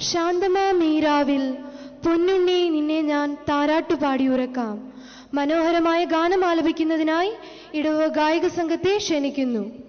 ശാന്തമാ മീരാവിൽ പൊന്നുണ്ണി നിന്നെ ഞാൻ താരാട്ടുപാടി ഉറക്കാം. മനോഹരമായ ഗാനം ആലപിക്കുന്നതിനായി ഇടവ ഗായക സംഘത്തെ ക്ഷണിക്കുന്നു.